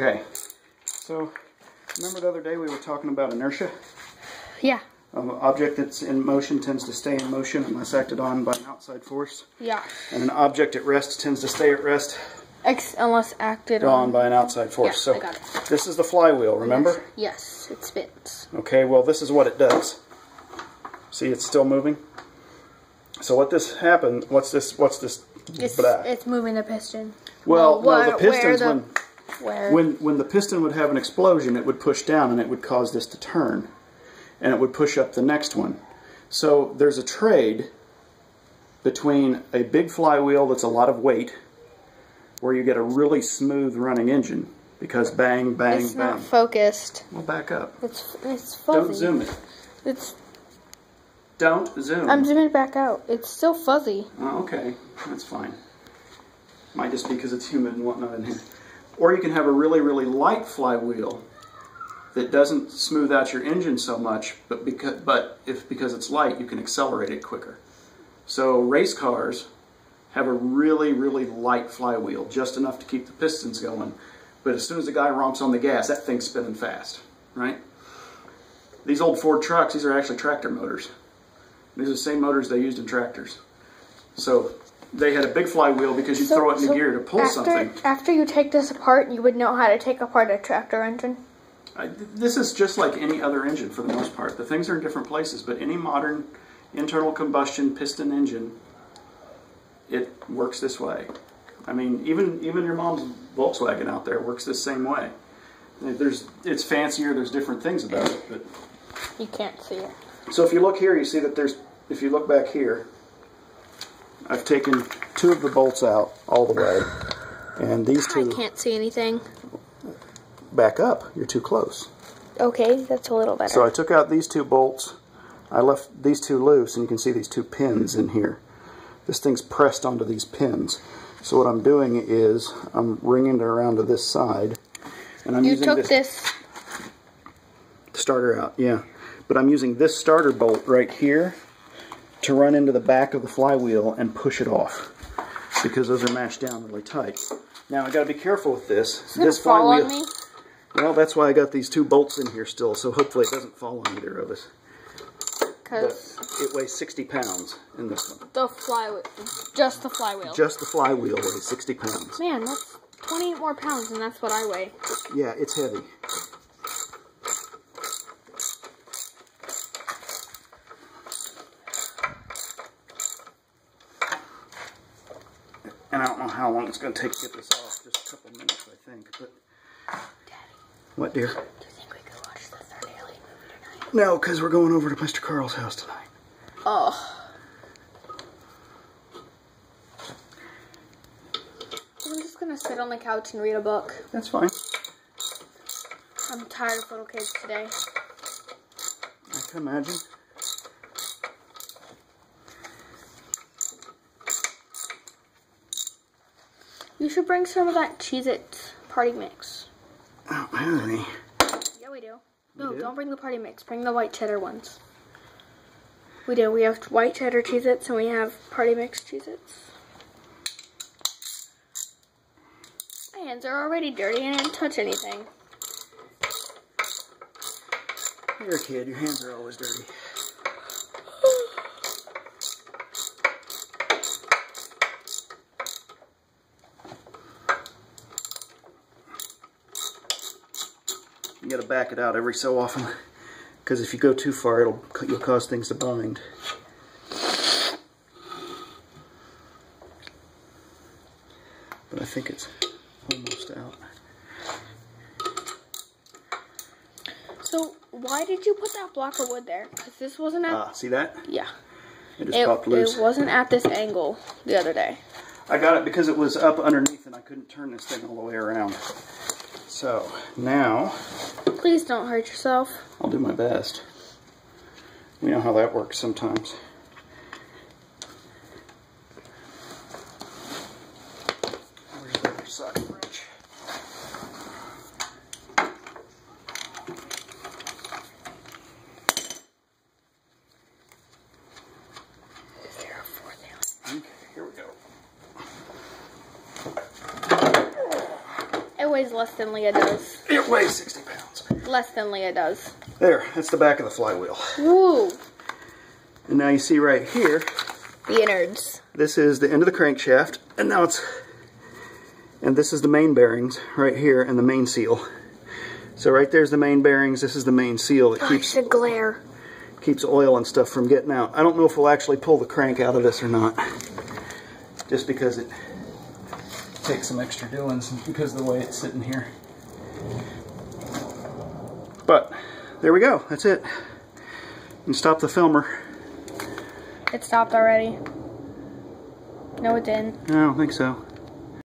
Okay. So, remember the other day we were talking about inertia? Yeah. Um, an object that's in motion tends to stay in motion unless acted on by an outside force. Yeah. And an object at rest tends to stay at rest Ex unless acted on on. by an outside force. Yeah, so I got it. this is the flywheel, remember? Yes, it spins. Okay, well this is what it does. See, it's still moving. So what this happened? What's this? What's this? It's, it's moving the piston. well, well, no, the pistons the- when Where? when when the piston would have an explosion, it would push down and it would cause this to turn, and it would push up the next one. So there's a trade between a big flywheel that's a lot of weight, where you get a really smooth running engine because bang bang it's bang. not focused. Well, back up. It's it's fuzzy. Don't zoom it. It's Don't zoom. I'm zooming back out. It's still fuzzy. Oh, okay, that's fine. Might just be because it's humid and whatnot in here. Or you can have a really, really light flywheel that doesn't smooth out your engine so much, but because but if because it's light, you can accelerate it quicker. So race cars have a really, really light flywheel, just enough to keep the pistons going. But as soon as the guy romps on the gas, that thing's spinning fast, right? These old Ford trucks, these are actually tractor motors. These are the same motors they used in tractors. So they had a big flywheel because you So- throw it in so gear to pull after, something. After you take this apart, you would know how to take apart a tractor engine. I, this is just like any other engine for the most part. The things are in different places, but any modern internal combustion piston engine, it works this way. I mean, even even your mom's Volkswagen out there works this same way. There's it's fancier. There's different things about it, but You can't see it. So if you look here, you see that there's, if you look back here, I've taken two of the bolts out all the way. And these two... I can't see anything. back up, you're too close. Okay, that's a little better. So I took out these two bolts, I left these two loose, and you can see these two pins in here. This thing's pressed onto these pins. So what I'm doing is, I'm ringing it around to this side, and I'm you using took this, this. starter out, yeah. But I'm using this starter bolt right here to run into the back of the flywheel and push it off because those are mashed down really tight. Now I got to be careful with this. It's this flywheel. Well, that's why I got these two bolts in here still, so hopefully it doesn't fall on either of us. But Because it weighs 60 pounds in this one. the flywheel, just the flywheel. Just the flywheel weighs 60 pounds. Man, that's 28 more pounds, and that's what I weigh. Yeah, it's heavy. And I don't know how long it's going to take to get this off. Just a couple minutes, I think. But Daddy, what, dear? Do you think we could watch the third alien movie tonight? No, because we're going over to Mr. Carl's house tonight. Oh. I'm just gonna sit on the couch and read a book. That's fine. I'm tired of little kids today. I can imagine. You should bring some of that Cheez It party mix. I don't have any. Yeah, we do. No, do? don't bring the party mix. Bring the white cheddar ones. We do. We have white cheddar Cheez Its and we have party mix Cheez Its. My hands are already dirty and I didn't touch anything. You're a kid. Your hands are always dirty. You gotta back it out every so often, because if you go too far, it'll you'll cause things to bind. But I think it's almost out. So, why did you put that block of wood there? Because this wasn't at... Ah, see that? yeah. It just It, popped loose. it wasn't at this angle the other day. I got it because it was up underneath and I couldn't turn this thing all the way around. So now Please don't hurt yourself. I'll do my best. You know how that works sometimes. Where's the other side wrench? Is there a fourth alien? Okay, here we go. It weighs less than Leah does. It weighs 60 pounds. Less than Leah does. There, that's the back of the flywheel. Woo! And now you see right here, The innards. this is the end of the crankshaft, and now it's, and this is the main bearings right here and the main seal. So right there's the main bearings, this is the main seal that Gosh, keeps the glare. keeps oil and stuff from getting out. I don't know if we'll actually pull the crank out of this or not. Just because it takes some extra doings because of the way it's sitting here. But there we go. That's it. Can stop the filmer. It stopped already. No, it didn't. I don't think so.